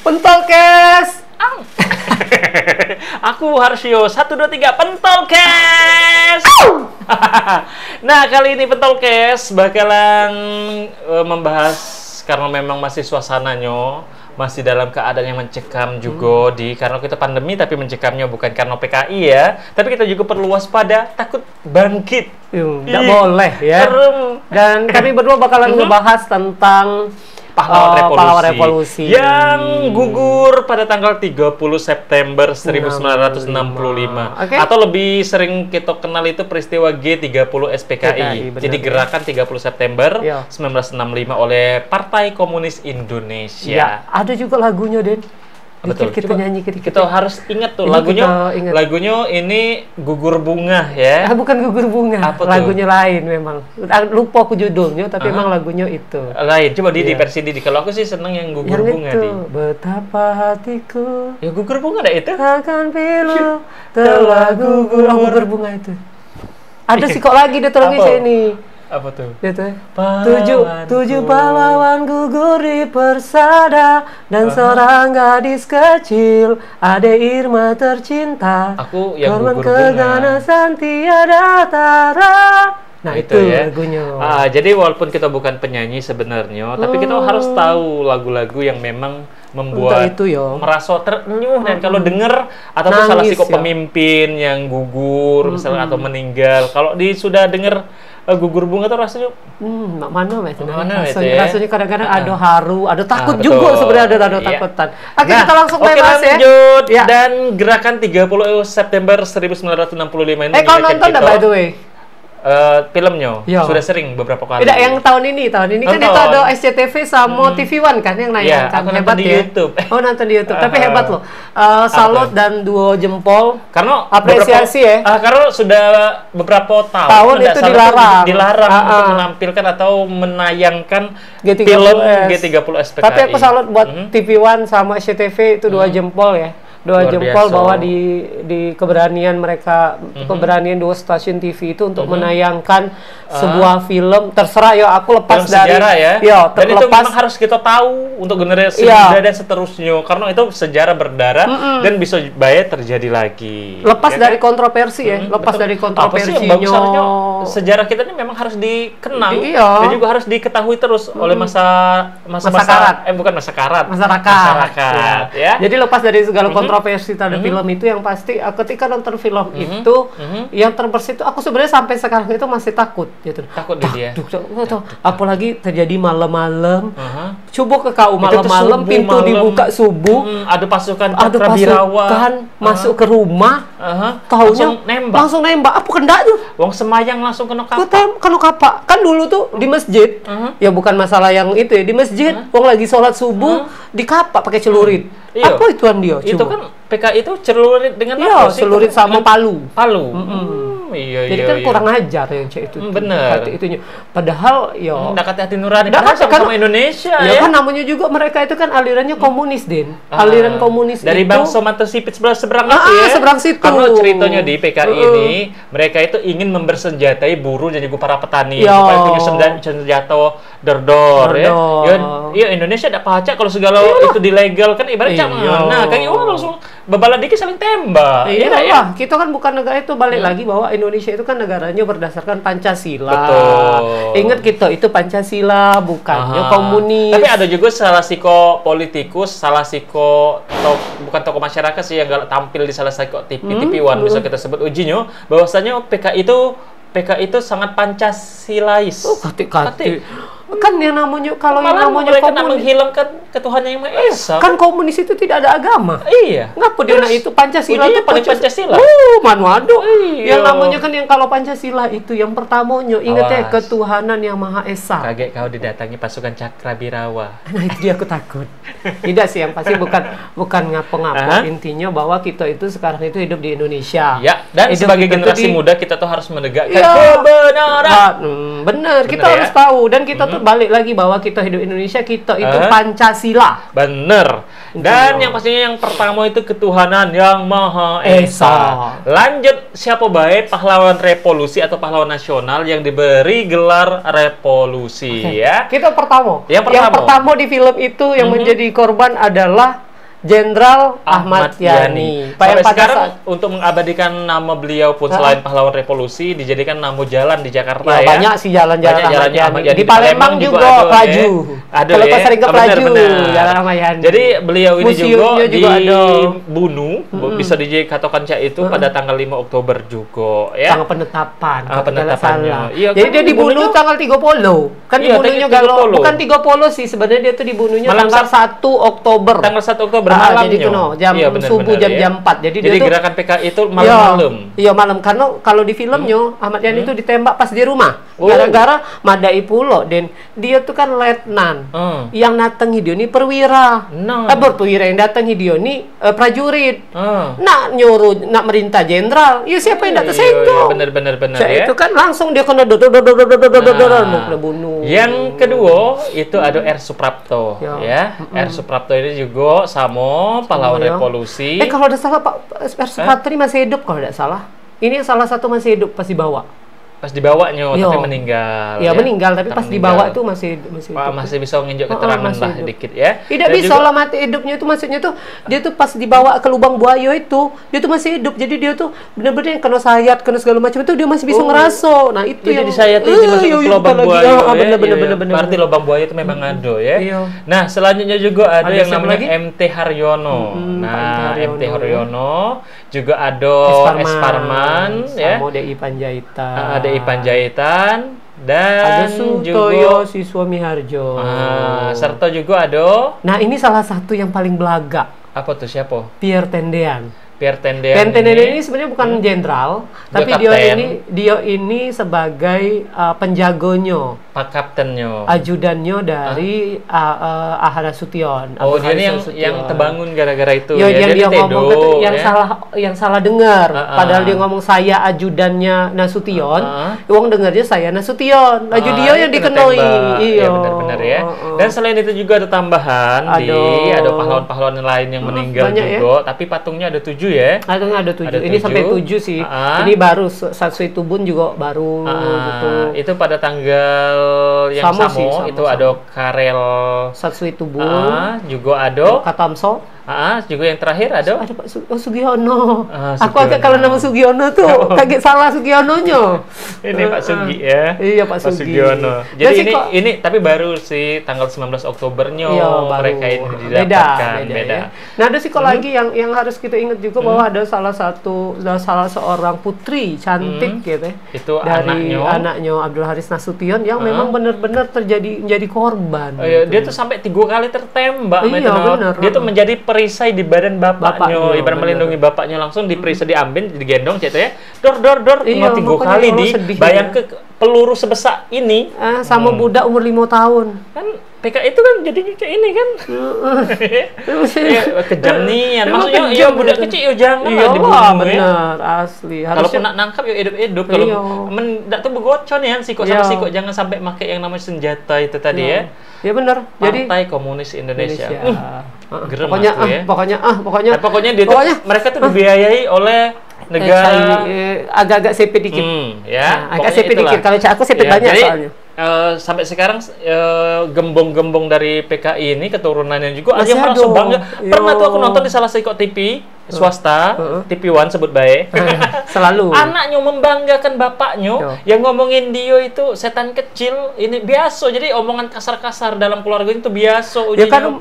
Pentolkes. Aku Harsio 1 2 3 Pentolkes. nah, kali ini Pentolkes bakalan uh, membahas karena memang masih suasananya masih dalam keadaan yang mencekam juga di karena kita pandemi tapi mencekamnya bukan karena PKI ya, tapi kita juga perlu waspada takut bangkit. Tidak boleh ya. serem. Dan kami berdua bakalan ngebahas tentang pahlawan eh, revolusi, pahlawan revolusi. yang gugur pada tanggal 30 September 1965 Oke. atau lebih sering kita kenal itu peristiwa G30 SPKI. PKI, Jadi ya. gerakan 30 September Iya. 1965 oleh Partai Komunis Indonesia. Ya, ada juga lagunya, Den. Betul. Dikit kita Coba nyanyi kita. Kita harus ingat tuh Ini lagunya. ingat. Lagunya ini gugur bunga ya. Ah, bukan gugur bunga. Apa tuh? lagunya lain memang. Ah, Lupa aku judulnya, tapi Aha. memang lagunya itu. Lain, coba di, Iya. versi Didi. Kalau aku sih seneng yang gugur Yang bunga itu, di. betapa hatiku Ya gugur bunga ada itu. akan pilu telah gugur. Oh, gugur bunga itu. Ada sih kok lagi dia tolongin Apa? Apa tuh? Tuh. Pahlawanku. Tujuh, tujuh pahlawan gugur di persada dan seorang gadis kecil, Ade Irma tercinta. Aku yang Korban gugur keganasan tiada tara. Nah, itu, ya. lagunya. Ah, jadi walaupun kita bukan penyanyi sebenarnya, tapi kita Oh. harus tahu lagu-lagu yang memang membuat Untuk itu, yo. merasa terenyuh dan kalau denger atau salah siko yo. pemimpin yang gugur misalnya atau meninggal, kalau di sudah denger eh, gugur bunga tuh rasanya Hmm, mana weh Mana rasanya, ya? rasanya kadang-kadang Ah. ada haru, ada takut Ah, juga sebenarnya ada ada Iya. takutan. Oke, Nah, kita langsung oke, bebas ya. lanjut. Ya. Dan gerakan 30 September 1965 ini Eh, kau mengingatkan nonton kita, by the way? Eh, filmnya Iya. sudah sering beberapa kali. Tidak, yang tahun ini, tahun ini kan Nonton. itu ada SCTV sama TV One kan yang nayangkan aku nonton hebat di ya. YouTube. Oh nonton di YouTube, tapi Ah. hebat loh. Eh, salut dan duo jempol. Karena Apresiasi beberapa- ya. ah, karena sudah beberapa tahun, Tahun itu salah tuh dilarang. dilarang Ah, untuk ah. menampilkan atau menayangkan G30S. film G30 SPKI. Tapi aku salut buat Mhm. TV One sama SCTV itu dua jempol ya. Dua Luar jempol biasa. bahwa di di keberanian mereka keberanian dua stasiun TV itu untuk menayangkan sebuah film terserah ya aku lepas film dari sejarah ya. Iya, dan itu terlepas memang harus kita tahu untuk generasi Iya. muda dan seterusnya karena itu sejarah berdarah dan bisa baik terjadi lagi. lepas Ya dari kan? kontroversi ya, Hmm, lepas betul. dari harusnya sejarah kita ini memang harus dikenang Iya. dan juga harus diketahui terus oleh masa masa Masa karat. eh bukan masa karat masyarakat. masyarakat ya, Jadi lepas dari segala kontroversi terhadap film itu yang pasti uh, ketika nonton film itu Mhm. yang terbersih itu aku sebenarnya sampai sekarang itu masih takut gitu. takut di dia duh, duh. apalagi terjadi malam-malam. Aha. Coba ke kau tuh malam-malam pintu malam. dibuka subuh, Hmm, ada pasukan ada pasukan masuk ke rumah, Aha. tahunya langsung nembak langsung nembak. Apa kendak tuh? wong semayang langsung kena Aku kapal tem kan kapak kan dulu tuh di masjid Mhm. ya bukan masalah yang itu ya di masjid wong lagi sholat subuh di kapak pakai celurit Iya. apa ituan dia itu kan PKI itu celurit dengan iya apa sih? celurit sama palu palu Hmm, iya jadi iya kan iya. kurang ajar yang cek itu tuh. bener. Hati itunya padahal ya Hmm, dekat hati nurani Nggak, padahal kan- sama-sama Indonesia ya, ya, kan namanya juga mereka itu kan alirannya komunis din Ah, aliran komunis dari itu Bang Somanto Sipit sebelah seberang Ah, itu ya. seberang situ. Karena ceritanya di PKI Uh-uh. ini mereka itu ingin membersenjatai buruh dan juga para petani Ya. supaya punya senjata, dordor ya. Dordor. Ya, ya Indonesia ada pacak kalau segala itu dilegal kan ibaratnya Iya. mana kayak orang langsung bebala dikit saling tembak. Iya Iya, ya. lah, kita kan bukan negara itu balik lagi bahwa Indonesia itu kan negaranya berdasarkan Pancasila. Betul. Ingat kita itu Pancasila, bukannya Aha. komunis. Tapi ada juga salah siko politikus, salah siko to, bukan tokoh masyarakat sih yang gak tampil di salah siko TV Hmm, TV One bisa kita sebut ujinya bahwasanya PKI itu PKI itu sangat Pancasilais. Oh, kati-kati. Kan yang namanya kalau yang namanya komunis menghilangkan ketuhanan yang Maha Esa. kan komunis itu tidak ada agama. iya. Ngapa dia itu Pancasila itu paling Pancasila. Uh, manu ado. Iya. Yang namanya kan yang kalau Pancasila itu yang pertamanya ingat ya ketuhanan yang Maha Esa. Kaget kau didatangi pasukan Cakrabirawa. Nah itu dia aku takut. Tidak sih yang pasti bukan bukan ngapa-ngapa. Intinya bahwa kita itu sekarang itu hidup di Indonesia. Ya, dan Hidup sebagai generasi di- muda kita tuh harus menegakkan Iya. kebenaran. Ah, hmm, bener, kita ya? harus tahu dan kita tuh balik lagi bahwa kita hidup Indonesia, kita itu Ah. Pancasila. Bener. Dan yang pastinya yang pertama itu ketuhanan yang Maha Esa. Esa. Lanjut siapa baik pahlawan revolusi atau pahlawan nasional yang diberi gelar revolusi ya. Kita pertama. Yang pertama. di film itu yang menjadi korban adalah Jenderal Ahmad, Yani. Sampai yang pada sekarang saat- untuk mengabadikan nama beliau pun selain pahlawan revolusi dijadikan nama jalan di Jakarta Ya, ya. banyak sih jalan-jalan Ahmad Yani. Ahmad Yani. Di Palembang juga ya. Ada Kalau ya. kau sering ke Pelaju, benar. Jalan Ahmad Yani. Jadi beliau ini juga, Museumnya juga dibunuh, bisa dikatakan cak itu pada tanggal 5 Oktober juga ya. Tanggal penetapan. Ah, kalau penetapannya. Iya, Jadi kan dia dibunuh dibunuhnya- tanggal 30. Kan Iya, dibunuhnya kalau 30. bukan 30 sih sebenarnya dia tuh dibunuhnya tanggal 1 Oktober. Tanggal 1 Oktober Ah, malamnya. jadi kuno, jam Iya, benar, subuh benar, jam ya. jam 4. Jadi, Jadi dia gerakan PKI itu malam-malam. Iya, iya malam karena kalau di filmnya Ahmad Yani itu ditembak pas di rumah. Hmm. Oh. Gara-gara Madai Pulo dan dia tuh kan letnan. Hmm. Yang datangi dia ini perwira. Nah. Eh, perwira yang datangi dia ini eh, prajurit. Ah. Nak nyuruh nak merintah jenderal. Ya siapa yang Iya, datang iya, senggol? benar benar ya. Itu kan langsung dia kena dodor dodor dodor dodor dodor mau kena bunuh. Yang kedua itu ada R Suprapto Ya. ya. R Suprapto ini juga sama pahlawan ya. revolusi. Eh kalau ada salah Pak Suprapto ini masih hidup kalau tidak salah. Ini salah satu masih hidup pas dibawa. Dibawanya Iya. tapi meninggal. Ya, meninggal tapi pas dibawa itu masih masih hidup. masih bisa nginjak Oh, oh, keterangan masih lah hidup. dikit ya. Tidak Dan bisa juga- lah mati hidupnya itu maksudnya tuh dia tuh pas dibawa ke lubang buaya itu dia tuh masih hidup jadi dia tuh benar-benar yang kena sayat kena segala macam itu dia masih bisa Oh. ngerasa nah itu Jadi yang Eh, dimasuk iya, ke iya, lubang buaya. Ah, ya. bener bener Iya, bener bener Berarti lubang buaya itu memang ada ya. Iya. Nah, selanjutnya juga ada, Ada yang namanya lagi? MT Haryono. Nah, MT Haryono. Juga ada Esparman ya. sama DI Panjaitan Ah, Ada Ipan Jahitan dan ada Sutoyo juga Siswa Miharjo ah, serta juga ada nah ini salah satu yang paling belaga. Apa tuh siapa? Pierre Tendean Pierre Tendean. Pierre ini. ini sebenarnya bukan jenderal Dia tapi dia ini dia ini sebagai uh, penjagonya Pak Kaptennya. ajudannya dari uh, uh, Ahara Sution. Oh, dia ini yang Nasution. yang terbangun gara-gara itu Ya, ya. yang dia tedo, ngomong ke, yang ya. salah yang salah dengar. Ah, ah. Padahal dia ngomong saya ajudannya Nasution, Ah, uang dengarnya saya Nasution. Laju Ah, dia yang dikenoi. ketembak. Iya, benar-benar ya. Ah, ah. Dan selain itu juga ada tambahan di Aduh. ada pahlawan-pahlawan lain yang Ah, meninggal banyak ya. juga, tapi patungnya ada tujuh ya. ada ada tujuh. Ada Ini sampai tujuh. tujuh sih. Ah. Ini baru Satsui Tubun juga baru gitu. Ah, itu pada tanggal yang Sama sama, sih, sama, itu sama. ada Karel Satsui Tubun, ah, juga ada Katamso. Ah, juga yang terakhir ada Ada Pak Su- oh, Sugiono. Ah, Aku agak kalau nama Sugiono tuh kaget salah Sugiononya. ini Pak Sugi ya. Iya, Pak Sugi. Sugiono. Nah, Jadi ini kok- ini tapi baru sih tanggal 19 Oktobernya Iya, mereka ini beda, didapatkan beda, beda. ya. Nah, ada sih kok lagi yang yang harus kita ingat juga bahwa ada salah satu ada salah seorang putri cantik gitu ya. Itu dari anaknya. anaknya Abdul Haris Nasution yang memang benar-benar terjadi menjadi korban. Oh, iya, gitu. dia tuh sampai tiga kali tertembak, Iya, bener. Dia tuh menjadi perisai di badan bapaknya, Bapaknya, ibarat melindungi bapaknya langsung diperiksa diambil, digendong, gitu ya. Dor dor dor, Iya, tiga kali di. Bayang ya. ke peluru sebesar ini, Ah, sama budak umur lima tahun. kan PK itu kan jadi kayak ini kan. ya, kejam nian. Maksudnya ya budak gitu. kecil ya jangan Iya lah dibunuh lah, ya. benar asli. Kalau Harusnya nak nangkap ya hidup-hidup. Kalau Iya. men ndak tuh begocon ya, sikok Iya. sama sikok jangan sampai pakai yang namanya senjata itu tadi ya. Ya benar. Jadi Partai Komunis Indonesia. Indonesia. Uh, gerem pokoknya aku ah, ya. pokoknya ah, pokoknya Nah, pokoknya dia pokoknya tuh, mereka tuh dibiayai oleh eh, negara. saya, eh, agak-agak sepet dikit. Hmm, ya. Nah, agak pokoknya sepet itulah. dikit. Kalau aku sepet Ya, banyak soalnya. Eh, sampai sekarang eh, gembong-gembong dari PKI ini keturunannya juga ada yang. Pernah tuh aku nonton di salah satu TV swasta, Heeh. TV One sebut baik. Selalu. Anaknya membanggakan bapaknya Yo. yang ngomongin dia itu setan kecil ini biasa jadi omongan kasar-kasar dalam keluarga itu biasa Ya kan,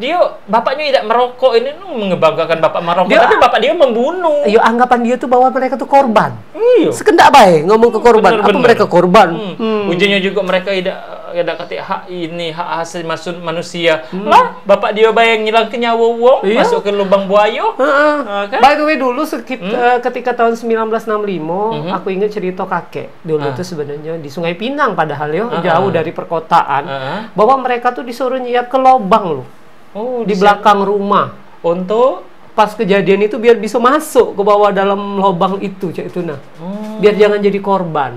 dia bapaknya tidak merokok ini nu mengebanggakan bapak merokok Dia- tapi bapak dia membunuh Ayo anggapan dia tuh bahwa mereka tuh korban. iya Sekendak baik ngomong ke korban. Bener, Apa bener. mereka korban? Hmm. Hmm. Ujinya juga mereka tidak tidak kata hak ini hak asasi masu- manusia. Hmm. Lah, bapak dia bayang ngilang ke nyawa wong, Iya. masuk ke lubang buaya. Heeh. Ah, kan? By the way dulu sekit, eh, ketika tahun 1965 Mhm. aku ingat cerita kakek dulu Ah. tuh sebenarnya di Sungai Pinang padahal ya Ah, jauh dari perkotaan Ah. bahwa mereka tuh disuruh nyiap ke lobang loh Oh, di belakang rumah untuk pas kejadian itu biar bisa masuk ke bawah dalam lobang itu cek itu nah Hmm, biar jangan jadi korban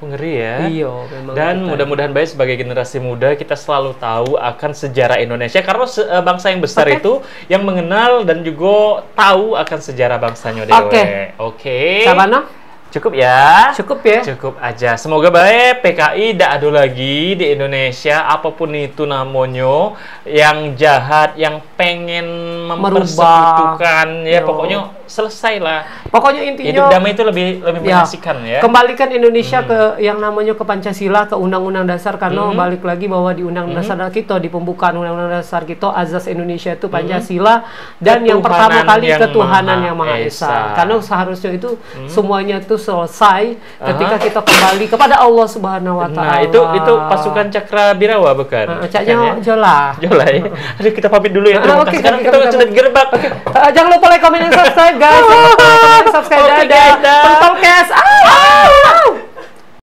ngeri ya. iya memang Dan mudah-mudahan baik sebagai generasi muda kita selalu tahu akan sejarah Indonesia karena se- eh, bangsa yang besar Oke. itu yang mengenal dan juga tahu akan sejarah bangsanya. Oke. Oke. Sabana Cukup ya. Cukup ya. Cukup aja. Semoga baik PKI tidak ada lagi di Indonesia apa pun itu namanya yang jahat yang pengen mempersekutukan ya Yo. pokoknya selesai lah. Pokoknya intinya Hidup damai itu lebih lebih Ya, mengasihkan ya. Kembalikan Indonesia ke yang namanya ke Pancasila, ke Undang-Undang Dasar karena Hmm. balik lagi bahwa di Undang-Undang Dasar kita di pembukaan Undang-Undang Dasar kita azas Indonesia itu Pancasila dan yang pertama Hmm. Kali yang ketuhanan Maha yang Maha Esa. Esa. Hmm. Karena seharusnya itu semuanya itu selesai ketika kita kembali kepada Allah Subhanahu wa taala. Nah, itu itu pasukan Cakra Birawa bukan? Uh, caknya ya? jolah. Jola ya. Aduh kita pamit dulu ya. Terima oke, kasih. Sekarang kita dan subscribe guys. Jangan lupa like, comment, dan subscribe. Oke, Dadah. guys, dah. Pentol Cash. Ah!